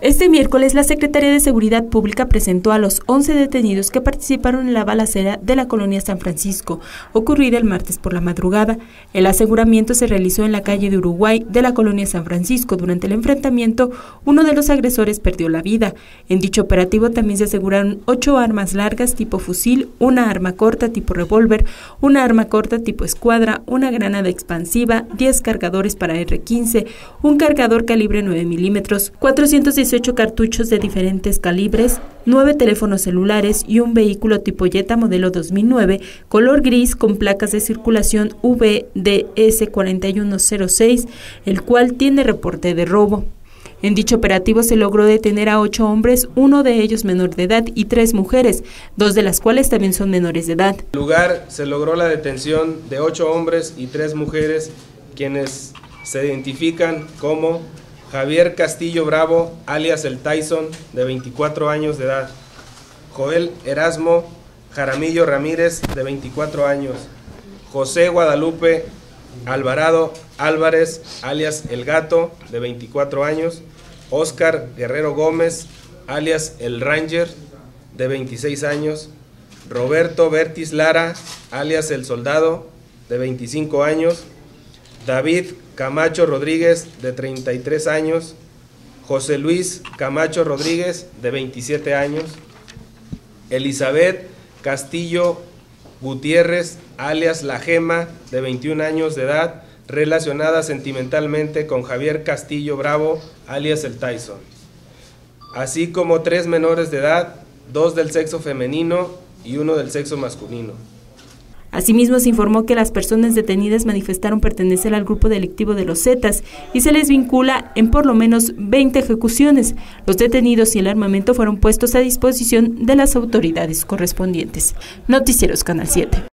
Este miércoles, la Secretaría de Seguridad Pública presentó a los 11 detenidos que participaron en la balacera de la colonia San Francisco, ocurrida el martes por la madrugada. El aseguramiento se realizó en la calle de Uruguay de la colonia San Francisco. Durante el enfrentamiento, uno de los agresores perdió la vida. En dicho operativo también se aseguraron ocho armas largas tipo fusil, una arma corta tipo revólver, una arma corta tipo escuadra, una granada expansiva, 10 cargadores para R-15, un cargador calibre 9 milímetros, 410 18 cartuchos de diferentes calibres, 9 teléfonos celulares y un vehículo tipo Jetta modelo 2009, color gris con placas de circulación VDS 4106, el cual tiene reporte de robo. En dicho operativo se logró detener a ocho hombres, uno de ellos menor de edad y tres mujeres, dos de las cuales también son menores de edad. En lugar se logró la detención de ocho hombres y tres mujeres, quienes se identifican como Javier Castillo Bravo, alias el Tyson, de 24 años de edad. Joel Erasmo Jaramillo Ramírez, de 24 años. José Guadalupe Alvarado Álvarez, alias El Gato, de 24 años. Oscar Guerrero Gómez, alias El Ranger, de 26 años. Roberto Bertis Lara, alias El Soldado, de 25 años. David Camacho Rodríguez, de 33 años, José Luis Camacho Rodríguez, de 27 años, Elizabeth Castillo Gutiérrez, alias La Gema, de 21 años de edad, relacionada sentimentalmente con Javier Castillo Bravo, alias El Tyson, así como tres menores de edad, dos del sexo femenino y uno del sexo masculino. Asimismo, se informó que las personas detenidas manifestaron pertenecer al grupo delictivo de los Zetas y se les vincula en por lo menos 20 ejecuciones. Los detenidos y el armamento fueron puestos a disposición de las autoridades correspondientes. Noticieros Canal 7.